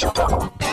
Chapeau.